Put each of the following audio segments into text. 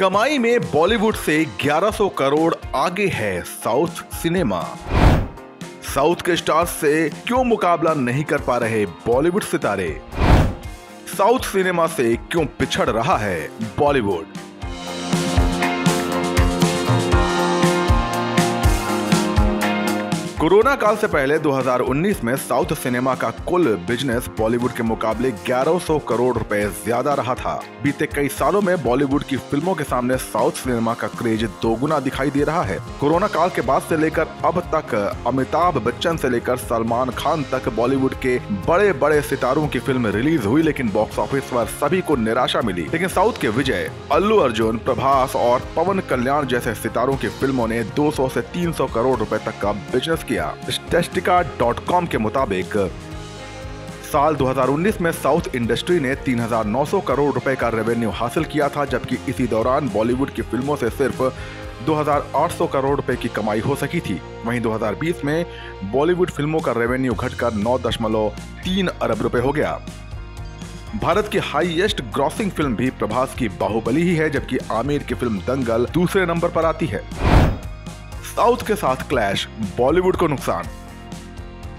कमाई में बॉलीवुड से 1100 करोड़ आगे है साउथ सिनेमा। साउथ के स्टार्स से क्यों मुकाबला नहीं कर पा रहे बॉलीवुड सितारे? साउथ सिनेमा से क्यों पिछड़ रहा है बॉलीवुड? कोरोना काल से पहले 2019 में साउथ सिनेमा का कुल बिज़नेस बॉलीवुड के मुकाबले 1100 करोड़ रुपए ज़्यादा रहा था। बीते कई सालों में बॉलीवुड की फ़िल्मों के सामने साउथ सिनेमा का क्रेज दोगुना दिखाई दे रहा है। कोरोना काल के बाद से लेकर अब तक अमिताभ बच्चन से लेकर सलमान खान तक बॉलीवुड के बड़े बड़े सितारों की फ़िल्म रिलीज़ हुई, लेकिन बॉक्स ऑफ़िस पर सभी को निराशा मिली। लेकिन साउथ के विजय, अल्लू अर्जुन, प्रभास और पवन कल्याण जैसे सितारों की फ़िल्मों ने 200 से 300 करोड़ रुपए तक का बिज़नेस किया। स्टेस्टिका के मुताबिक साल 2019 में साउथ इंडस्ट्री ने 3,900 करोड़ रुपए का रेवेन्यू हासिल किया था जबकि इसी दौरान बॉलीवुड की फ़िल्मों से सिर्फ़ 2,800 करोड़ रुपए की कमाई हो सकी थी। वहीं 2020 में बॉलीवुड फ़िल्मों का रेवेन्यू घटकर 9.3 अरब रुपए हो गया। भारत की हाईएस्ट ग्रॉसिंग फ़िल्म भी प्रभास की बाहुबली ही है जबकि आमिर की फ़िल्म दंगल दूसरे नंबर पर आती है। साउथ के साथ क्लैश, बॉलीवुड को नुकसान।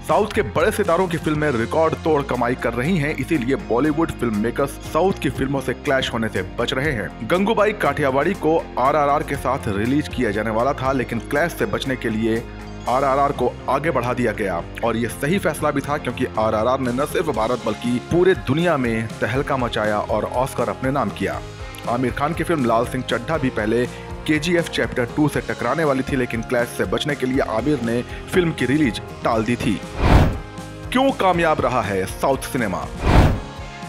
साउथ के बड़े सितारों की फ़िल्में रिकॉर्ड तोड़ कमाई कर रही हैं, इसीलिए बॉलीवुड फ़िल्म मेकर्स साउथ की फ़िल्मों से क्लैश होने से बच रहे हैं। गंगूबाई काठियावाड़ी को आरआरआर के साथ रिलीज़ किया जाने वाला था, लेकिन क्लैश से बचने के लिए आरआरआर को आगे बढ़ा दिया गया। और ये सही फैसला भी था, क्योंकि आरआरआर ने न सिर्फ़ भारत, बल्कि पूरे दुनिया में तहलका मचाया और ऑस्कर अपने नाम किया। आमिर खान की फ़िल्म लाल सिंह चड्ढा भी पहले के चैप्टर टू से टकराने वाली थी, लेकिन क्लैश से बचने के लिए आमिर ने फ़िल्म की रिलीज़ टाल दी थी। क्यों कामयाब रहा है साउथ सिनेमा?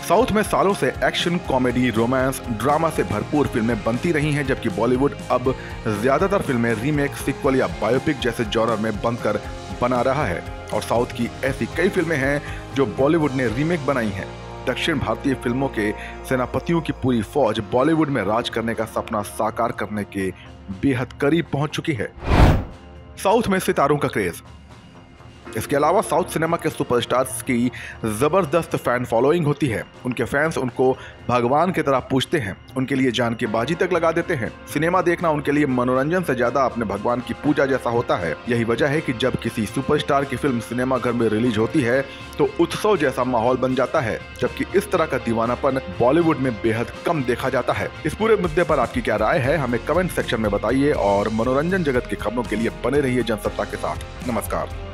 साउथ में सालों से एक्शन, कॉमेडी, रोमांस, ड्रामा से भरपूर फ़िल्में बनती रही हैं, जबकि बॉलीवुड अब ज़्यादातर फ़िल्में रीमेक, सिक्वल या बायोपिक जैसे जॉनर में बनकर बना रहा है। और साउथ की ऐसी कई फ़िल्में हैं जो बॉलीवुड ने रीमेक बनाई हैं। दक्षिण भारतीय फ़िल्मों के सेनापतियों की पूरी फौज बॉलीवुड में राज करने का सपना साकार करने के बेहद करीब पहुँच चुकी है। साउथ में सितारों का क्रेज इसके अलावा साउथ सिनेमा के सुपरस्टार्स की ज़बरदस्त फ़ैन फॉलोइंग होती है। उनके फैंस उनको भगवान की तरह पूछते हैं। उनके लिए जान की बाजी तक लगा देते हैं। सिनेमा देखना उनके लिए मनोरंजन से ज़्यादा अपने भगवान की पूजा जैसा होता है। यही वजह है कि जब किसी सुपरस्टार की फ़िल्म सिनेमा घर में रिलीज़ होती है तो उत्सव जैसा माहौल बन जाता है, जबकि इस तरह का दीवानापन बॉलीवुड में बेहद कम देखा जाता है। इस पूरे मुद्दे पर आपकी क्या राय है, हमें कमेंट सेक्शन में बताइए और मनोरंजन जगत की खबरों के लिए बने रहिए जनसत्ता के साथ। नमस्कार।